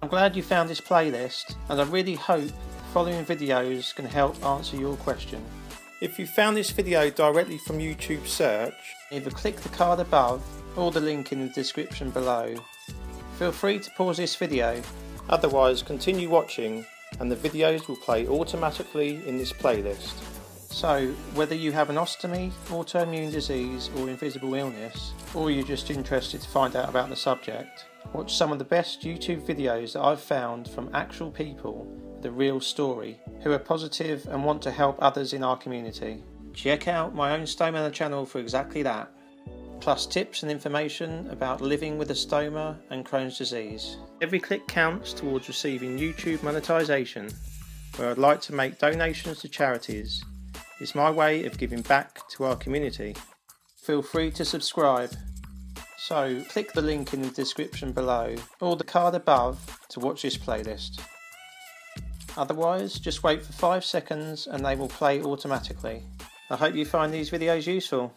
I'm glad you found this playlist and I really hope the following videos can help answer your question. If you found this video directly from YouTube search, either click the card above or the link in the description below. Feel free to pause this video, otherwise continue watching and the videos will play automatically in this playlist. So, whether you have an ostomy, autoimmune disease or invisible illness, or you're just interested to find out about the subject, watch some of the best YouTube videos that I've found from actual people with a real story who are positive and want to help others in our community. Check out my own Stoma channel for exactly that, plus tips and information about living with a stoma and Crohn's disease. Every click counts towards receiving YouTube monetization, where I'd like to make donations to charities it's my way of giving back to our community. Feel free to subscribe. So click the link in the description below or the card above to watch this playlist. Otherwise, just wait for 5 seconds and they will play automatically. I hope you find these videos useful.